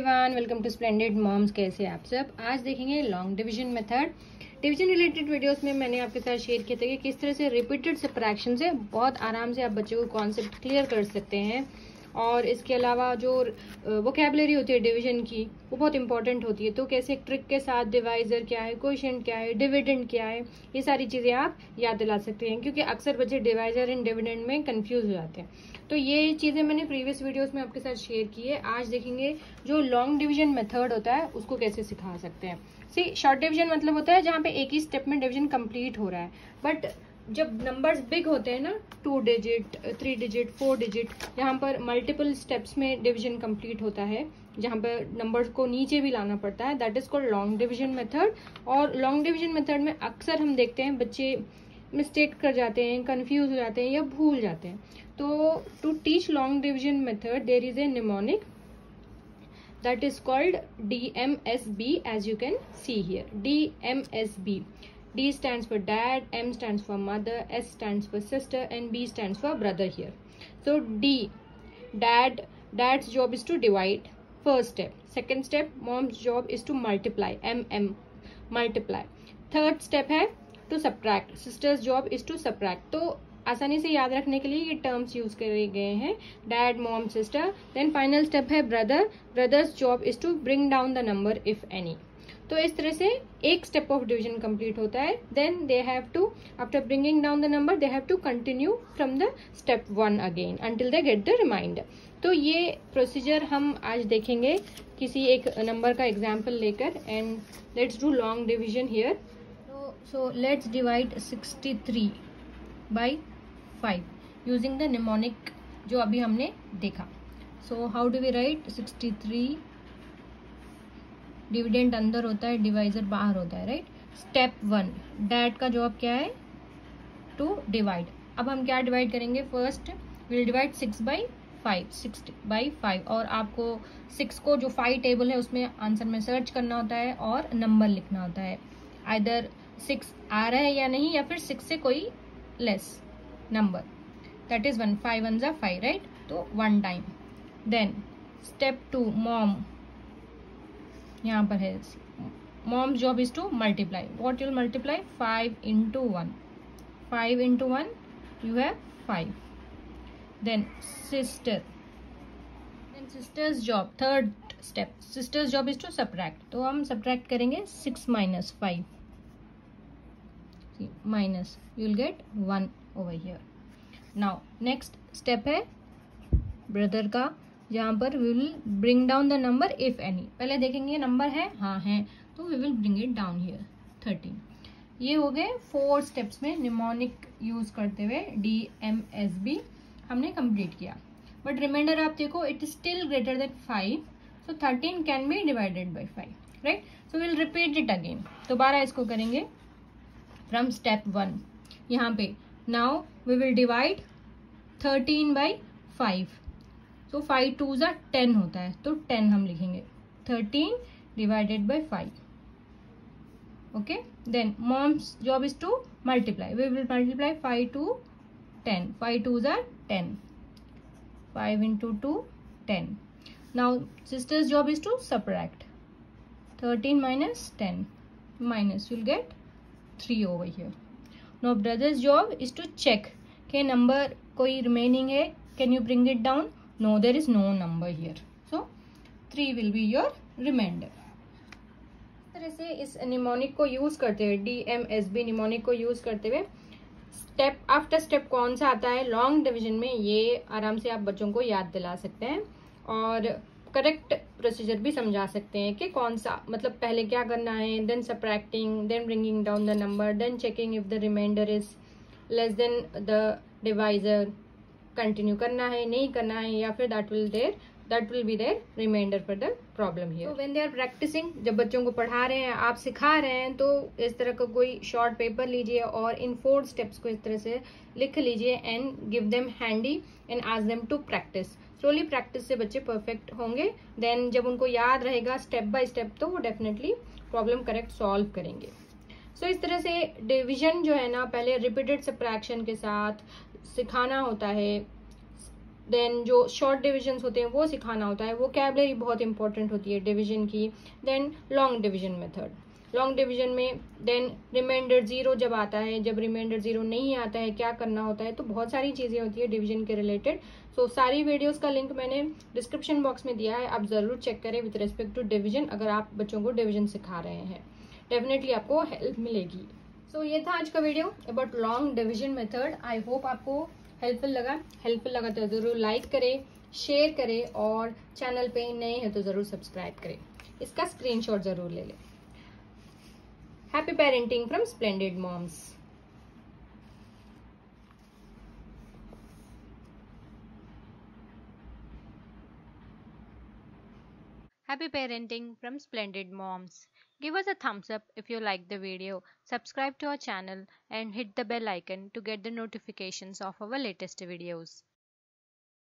Everyone welcome to splendid moms कैसे आप सब? आज देखेंगे long division method division related videos में मैंने आपके साथ शेयर किया था कि किस तरह से रिपीटेड सप्रैक्शन से बहुत आराम से आप बच्चों को कॉन्सेप्ट क्लियर कर सकते हैं। और इसके अलावा जो वोकेबलरी होती है डिवीज़न की, वो बहुत इंपॉर्टेंट होती है। तो कैसे एक ट्रिक के साथ डिवाइजर क्या है क्वेश्चन क्या है डिविडेंड क्या है, ये सारी चीज़ें आप याद दिला सकते हैं, क्योंकि अक्सर बच्चे डिवाइजर एंड डिविडेंड में कन्फ्यूज़ हो जाते हैं। तो ये चीज़ें मैंने प्रीवियस वीडियोस में आपके साथ शेयर की है। आज देखेंगे जो लॉन्ग डिविजन मेथड होता है, उसको कैसे सिखा सकते हैं। सी शॉर्ट डिविजन मतलब होता है जहाँ पे एक ही स्टेप में डिविजन कंप्लीट हो रहा है। बट जब नंबर्स बिग होते हैं ना two digit three digit four digit यहाँ पर मल्टीपल स्टेप्स में डिवीज़न कंप्लीट होता है, जहाँ पर नंबर्स को नीचे भी लाना पड़ता है that is called long division method और लॉन्ग डिवीज़न मेथड में अक्सर हम देखते हैं, बच्चे मिस्टेक कर जाते हैं कंफ्यूज हो जाते हैं या भूल जाते हैं। तो to teach long division method there is a mnemonic that is called DMSB as you can see here. DMSB D stands for dad, M stands for mother, S stands for sister, and B stands for brother here. So D, dad, dad's job is to divide. First step. Second step, mom's job is to multiply. M, M, multiply. Third step है to subtract. Sister's job is to subtract. तो आसानी से याद रखने के लिए ये terms use करे गए हैं dad mom sister then final step है brother brothers job is to bring down the number if any तो इस तरह से एक स्टेप ऑफ़ डिवीज़न कंप्लीट होता है. Then they have to after bringing down the number they have to continue from the step one again until they get the remainder तो ये procedure हम आज देखेंगे किसी एक नंबर का एग्ज़ाम्पल लेकर and let's do long division here so let's divide 63 by 5 using the mnemonic जो अभी हमने देखा. So how do we write 63 dividend अंदर होता है, डिवाइजर बाहर होता है राइट स्टेप वन डैट का जॉब क्या है? टू डिवाइड अब हम क्या डिवाइड करेंगे? First will divide six by five six by five और आपको सिक्स को जो फाइव टेबल है, उसमें आंसर में सर्च करना होता है और नंबर लिखना होता है। आइदर सिक्स आ रहा है या नहीं, या फिर सिक्स से कोई less number that is one five one जा फाइव राइट तो one time then step two mom यहाँ पर है। Mom job is to multiply what you'll multiply five into one five into one you have five then sister then sister's job third step sister's job is to subtract तो हम subtract करेंगे six minus five minus you will get one over here now next step है brother का जहाँ पर we will bring down the number if any पहले देखेंगे number है हाँ है तो we will bring it down here thirteen ये हो गए फोर स्टेप्स में निमोनिक यूज़ करते हुए डी एम एस बी हमने कंप्लीट किया. बट रिमाइंडर आप देखो it is still greater than five so thirteen can be divided by five right so will repeat it again दोबारा इसको करेंगे फ्रॉम स्टेप वन यहाँ पे now we will divide thirteen by five तो five two ज़ा ten होता है तो टेन हम लिखेंगे। Thirteen divided by five okay then mom's job is to multiply we will multiply five two ten five two ज़ा ten five into two ten now sister's job is to subtract thirteen minus ten minus will get three over here no brother's job is to check के number कोई remaining है? Can you bring it down no, there is no number here. So 3 will be your remainder. तरह से इस mnemonic को use करते हुए D M S B mnemonic को यूज़ करते हुए स्टेप आफ्टर स्टेप कौन सा आता है? लॉन्ग डिवीज़न में ये आराम से आप बच्चों को याद दिला सकते हैं और करेक्ट प्रोसीजर भी समझा सकते हैं कि कौन सा मतलब पहले क्या करना है then subtracting then bringing down the number then checking if the reminder is less than the divisor continue करना है नहीं करना है या फिर that will there that will be there reminder for the problem here when they are practising जब बच्चों को पढ़ा रहे हैं आप सिखा रहे हैं तो इस तरह का कोई शॉर्ट पेपर लीजिए और इन फोर स्टेप्स को इस तरह से लिख लीजिए and give them handy and ask them to practise slowly practice से बच्चे परफेक्ट होंगे देन जब उनको याद रहेगा स्टेप बाय स्टेप तो वो डेफिनेटली प्रॉब्लम करेक्ट सॉल्व करेंगे. सो so, इस तरह से डिविजन जो है ना पहले रिपीटेड सप्रैक्शन के साथ सिखाना होता है। देन जो शॉर्ट डिविजन होते हैं वो सिखाना होता है। वो कैबलरी बहुत इंपॉर्टेंट होती है डिविजन की। Then long division method long division में देन रिमाइंडर ज़ीरो जब आता है जब रिमाइंडर ज़ीरो नहीं आता है क्या करना होता है तो बहुत सारी चीज़ें होती है डिविजन के रिलेटेड सो so, सारी वीडियोस का लिंक मैंने डिस्क्रिप्शन बॉक्स में दिया है। आप ज़रूर चेक करें विद रिस्पेक्ट टू डिविजन अगर आप बच्चों को डिविजन सिखा रहे हैं। डेफिनेटली आपको हेल्प मिलेगी। सो so, ये था आज का video about long division method I hope आपको हेल्पफुल लगा। हेल्पफुल लगा तो ज़रूर लाइक करें शेयर करें और चैनल पे नए हैं तो ज़रूर सब्सक्राइब करें। इसका स्क्रीनशॉट ज़रूर ले लें। Happy parenting from splendid moms Happy parenting from Splendid Moms. Give us a thumbs up if you like the video, subscribe to our channel and hit the bell icon to get the notifications of our latest videos.